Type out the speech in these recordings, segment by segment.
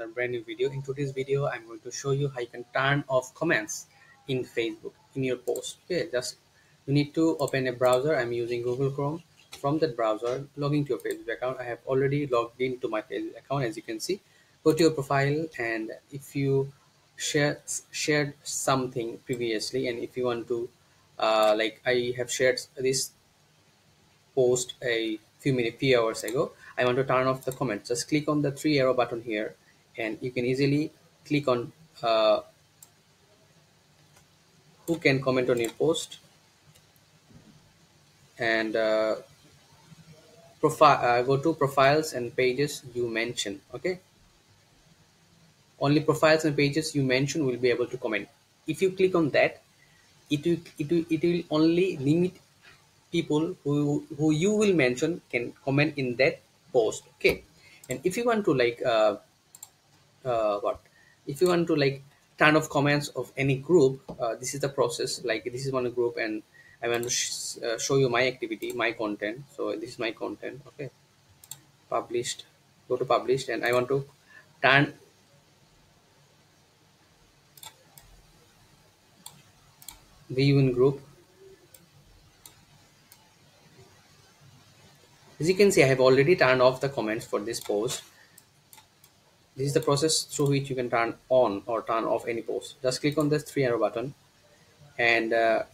another brand new video. In today's video i'm going to show you how you can turn off comments in facebook in your post. Okay just you need to open a browser. I'm using google chrome. From that browser log into your facebook account. I have already logged into my facebook account as you can see. Go to your profile and if you share shared something previously and if you want to uh, like i have shared this post a few minutes few hours ago I want to turn off the comments. Just click on the three arrow button here and you can easily click on uh, who can comment on your post and uh, profile uh, go to profiles and pages you mention okay? Only profiles and pages you mention will be able to comment. If you click on that it will it will, it will only limit people who who you will mention can comment in that post okay? And if you want to like uh, uh, what? If you want to like turn off comments of any group uh, this is the process. Like this is one group and i want to sh uh, show you my activity my content. So this is my content okay? Published. Go to published and i want to turn view in group. As you can see, I have already turned off the comments for this post. This is the process through which you can turn on or turn off any post. Just click on this three arrow button and uh,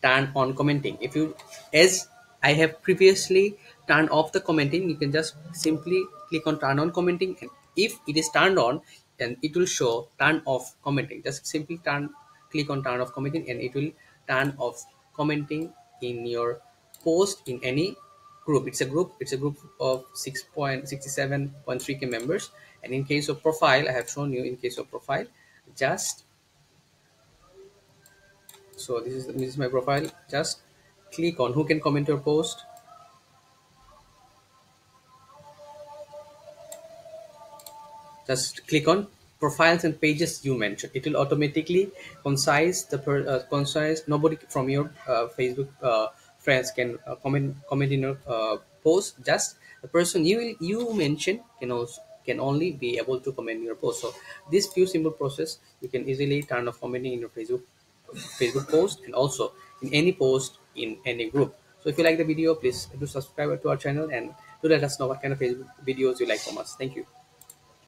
turn on commenting. If you, as I have previously turned off the commenting, you can just simply click on turn on commenting. And if it is turned on, then it will show turn off commenting. Just simply turn, click on turn off commenting and it will turn off commenting in your post in any group. It's a group it's a group of 6.67.3k members. And in case of profile i have shown you in case of profile just so this is this is my profile. Just click on who can comment your post. Just click on profiles and pages you mentioned. It will automatically concise the per, uh, concise nobody from your uh, facebook uh, friends can uh, comment comment in your uh, post. Just the person you you mention can also can only be able to comment in your post. So this few simple process you can easily turn off commenting in your facebook facebook post and also in any post in any group. So if you like the video please do subscribe to our channel and do let us know what kind of facebook videos you like from us. Thank you